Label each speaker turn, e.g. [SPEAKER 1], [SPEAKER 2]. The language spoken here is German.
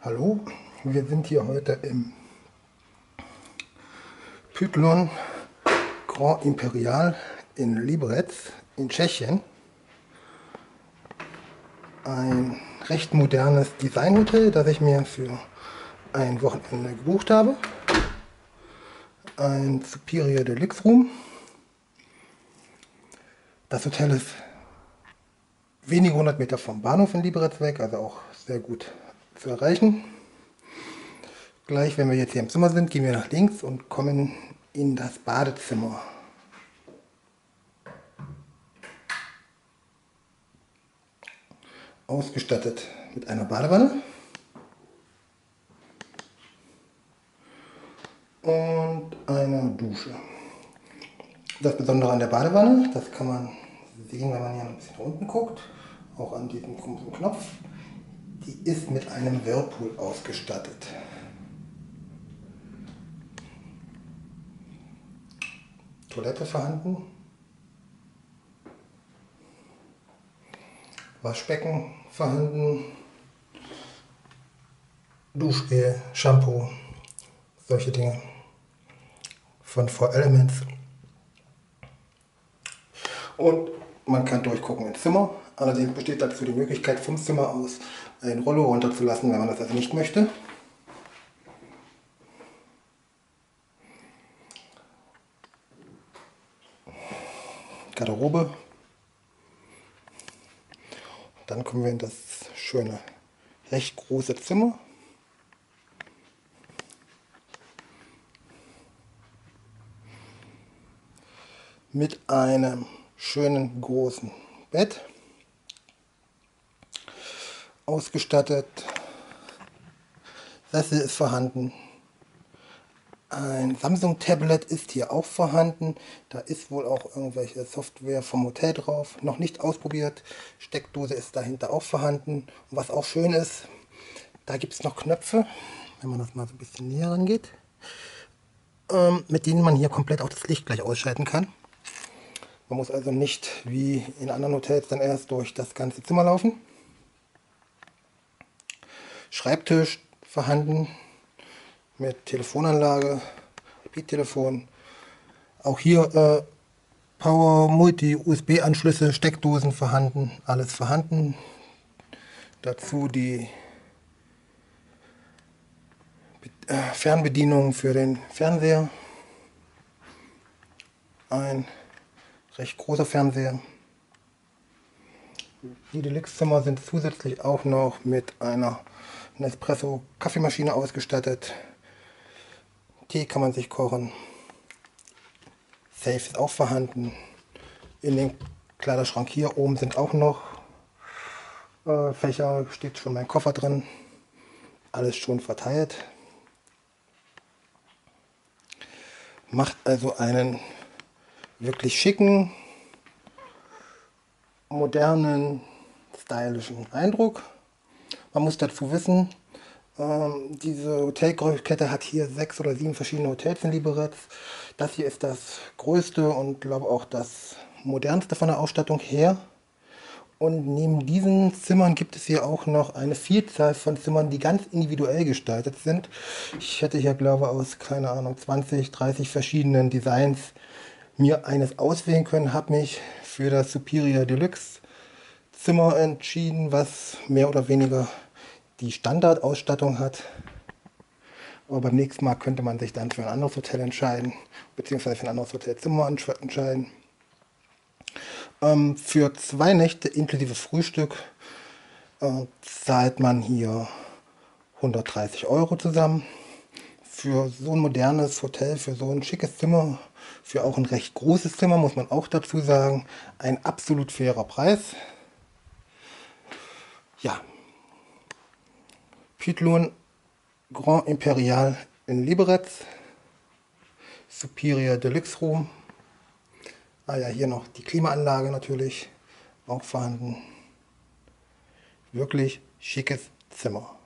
[SPEAKER 1] Hallo, wir sind hier heute im Pytlon Grand Imperial in Liberec in Tschechien. Ein recht modernes Designhotel, das ich mir für ein Wochenende gebucht habe. Ein Superior Deluxe Room. Das Hotel ist wenige hundert Meter vom Bahnhof in Liberec weg, also auch sehr gut zu erreichen. Gleich, wenn wir jetzt hier im Zimmer sind, gehen wir nach links und kommen in das Badezimmer. Ausgestattet mit einer Badewanne und einer Dusche. Das Besondere an der Badewanne, das kann man sehen, wenn man hier ein bisschen unten guckt, auch an diesem Knopf, die ist mit einem Whirlpool ausgestattet. Toilette vorhanden. Waschbecken vorhanden. Duschgel, Shampoo, solche Dinge von 4 Elements. Und man kann durchgucken ins Zimmer. Allerdings besteht dazu die Möglichkeit, vom Zimmer aus ein Rollo runterzulassen, wenn man das also nicht möchte. Garderobe. Dann kommen wir in das schöne, recht große Zimmer. Mit einem schönen großen Bett ausgestattet. Sessel ist vorhanden. Ein Samsung-Tablet ist hier auch vorhanden. Da ist wohl auch irgendwelche Software vom Hotel drauf. Noch nicht ausprobiert. Steckdose ist dahinter auch vorhanden. Und was auch schön ist, da gibt es noch Knöpfe, wenn man das mal so ein bisschen näher rangeht, ähm, mit denen man hier komplett auch das Licht gleich ausschalten kann. Man muss also nicht wie in anderen Hotels dann erst durch das ganze Zimmer laufen. Schreibtisch vorhanden mit Telefonanlage, IP-Telefon. Auch hier äh, Power, Multi, USB-Anschlüsse, Steckdosen vorhanden, alles vorhanden. Dazu die äh, Fernbedienung für den Fernseher. Ein recht großer Fernseher. Die Deluxe-Zimmer sind zusätzlich auch noch mit einer Nespresso Kaffeemaschine ausgestattet. Tee kann man sich kochen. Safe ist auch vorhanden. In dem Kleiderschrank hier oben sind auch noch äh, Fächer, steht schon mein Koffer drin. Alles schon verteilt. Macht also einen wirklich schicken, modernen, stylischen Eindruck. Man muss dazu wissen, ähm, diese Hotelkette hat hier sechs oder sieben verschiedene Hotels in Liberec. Das hier ist das größte und glaube auch das modernste von der Ausstattung her. Und neben diesen Zimmern gibt es hier auch noch eine Vielzahl von Zimmern, die ganz individuell gestaltet sind. Ich hätte hier, glaube ich, aus, keine Ahnung, 20, 30 verschiedenen Designs mir eines auswählen können, habe mich für das Superior Deluxe Zimmer entschieden, was mehr oder weniger die Standardausstattung hat. Aber beim nächsten Mal könnte man sich dann für ein anderes Hotel entscheiden, beziehungsweise für ein anderes Hotelzimmer entscheiden. Ähm, für zwei Nächte inklusive Frühstück äh, zahlt man hier 130 Euro zusammen. Für so ein modernes Hotel, für so ein schickes Zimmer, für auch ein recht großes Zimmer, muss man auch dazu sagen, ein absolut fairer Preis. Ja, Pythlon Grand Imperial in Liberec, Superior Deluxe Room. Ah ja, hier noch die Klimaanlage natürlich auch vorhanden. Wirklich schickes Zimmer.